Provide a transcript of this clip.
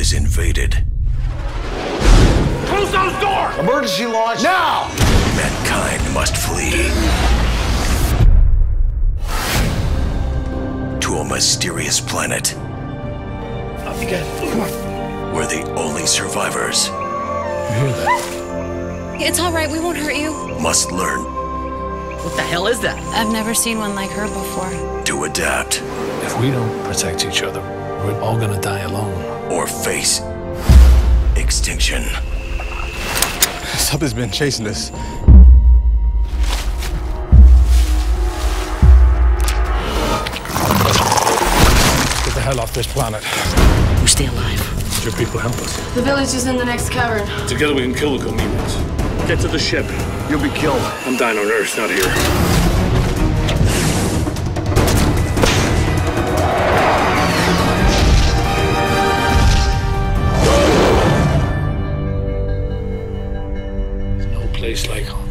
is invaded, Close those doors! Emergency launch now! mankind must flee to a mysterious planet Up you get. Come on. where the only survivors You hear that? It's all right. We won't hurt you. must learn What the hell is that? I've never seen one like her before. to adapt If we don't protect each other, we're all gonna die alone. or face extinction. Something's been chasing us. Get the hell off this planet. We stay alive. Your people help us. The village is in the next cavern. Together we can kill the Comedians. Get to the ship. You'll be killed. I'm dying on Earth, not here. place like home.